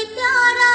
Sitara